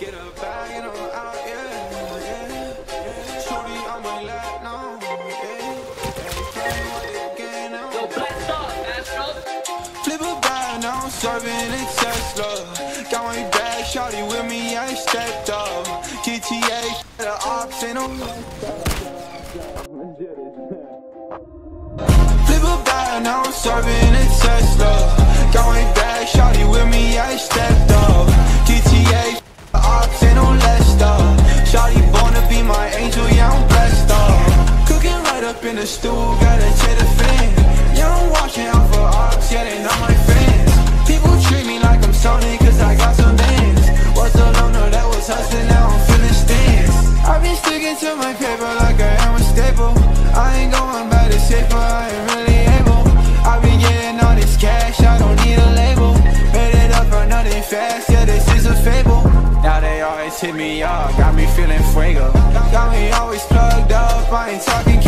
Get a bag and I'm out, yeah, yeah. Shorty on my lap now, yeah. Game now. Yo, Black Star. Flip a bag, now I'm serving in Tesla. Got my bag, shawty with me, I stepped up. GTA, the ops, ain't. Flip a bag, now I'm serving in Tesla. in the stool, got a cheddar fan. Yeah, I'm watching out for ox, yeah, they not my fans. People treat me like I'm Sony, cause I got some bands. Was a loner that was hustling, now I'm feeling stands. I've been sticking to my paper like I am a staple. I ain't going by the safer, I ain't really able. I've been getting all this cash, I don't need a label. Made it up for nothing fast, yeah, this is a fable. Now they always hit me up, got me feeling fuego. Got me always plugged up, I ain't talking